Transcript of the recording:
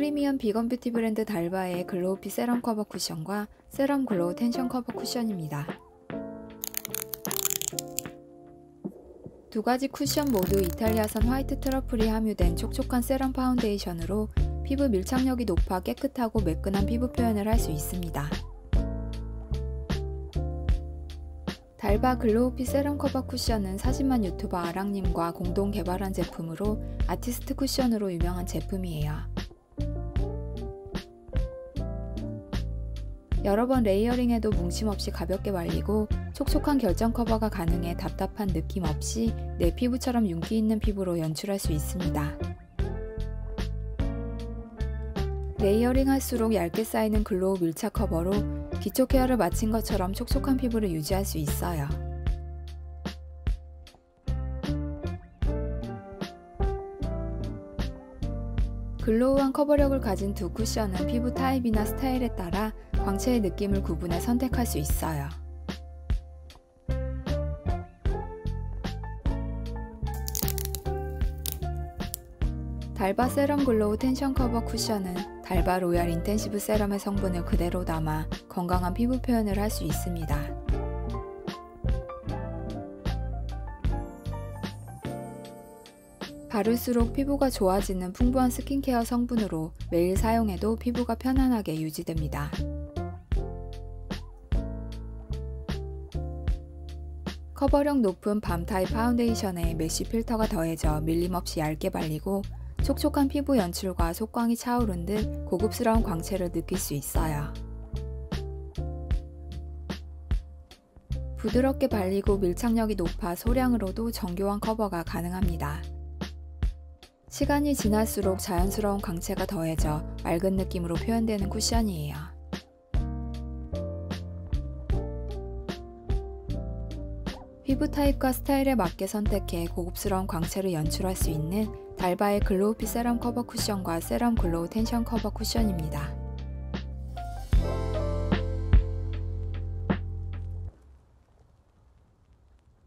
프리미엄 비건 뷰티 브랜드 달바의 글로우피 세럼 커버 쿠션과 세럼 글로우 텐션 커버 쿠션입니다. 두 가지 쿠션 모두 이탈리아산 화이트 트러플이 함유된 촉촉한 세럼 파운데이션으로 피부 밀착력이 높아 깨끗하고 매끈한 피부 표현을 할 수 있습니다. 달바 글로우피 세럼 커버 쿠션은 40만 유튜버 아랑님과 공동 개발한 제품으로 아티스트 쿠션으로 유명한 제품이에요. 여러 번 layering해도 뭉침 없이 가볍게 발리고 촉촉한 결점 커버가 가능해 답답한 느낌 없이 내 피부처럼 윤기 있는 피부로 연출할 수 있습니다. layering 할수록 얇게 쌓이는 glow 밀착 커버로 기초 케어를 마친 것처럼 촉촉한 피부를 유지할 수 있어요. glow한 커버력을 가진 두 쿠션은 피부 타입이나 스타일에 따라 광채의 느낌을 구분해 선택할 수 있어요. 달바 세럼 글로우 텐션 커버 쿠션은 달바 로얄 인텐시브 세럼의 성분을 그대로 담아 건강한 피부 표현을 할 수 있습니다. 바를수록 피부가 좋아지는 풍부한 스킨케어 성분으로 매일 사용해도 피부가 편안하게 유지됩니다. 커버력 높은 balm 타입 파운데이션에 mesh 필터가 더해져 밀림없이 얇게 발리고 촉촉한 피부 연출과 속광이 차오른 듯 고급스러운 광채를 느낄 수 있어요. 부드럽게 발리고 밀착력이 높아 소량으로도 정교한 커버가 가능합니다. 시간이 지날수록 자연스러운 광채가 더해져 맑은 느낌으로 표현되는 쿠션이에요. 피부 타입과 스타일에 맞게 선택해 고급스러운 광채를 연출할 수 있는 달바의 glow fit serum 커버 쿠션과 serum glow tension 커버 쿠션입니다.